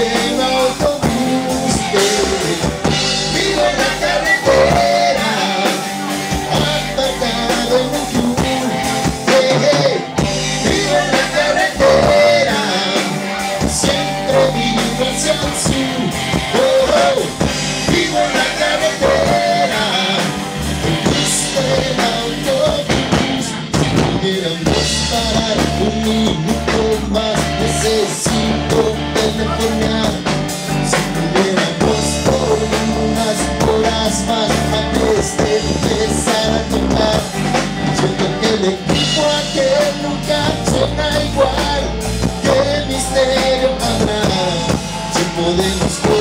en autobús Vivo en la carretera Aparcado en un club Vivo en la carretera Centro vivo hacia el sur. Oh, oh. Vivo en la carretera En busca autobús. Si pudiera parar un minuto más Necesito más, más antes de empezar a tomar. Siento que el equipo aquel nunca suena igual ¿Qué misterio habrá. Si podemos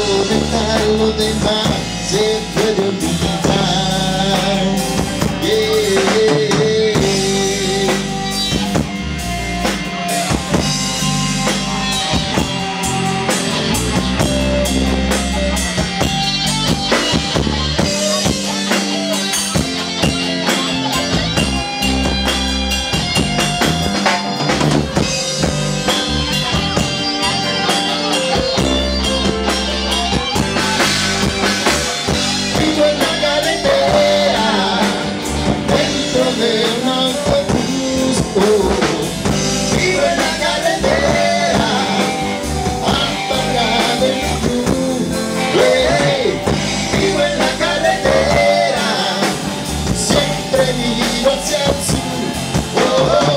what you do. Oh. oh.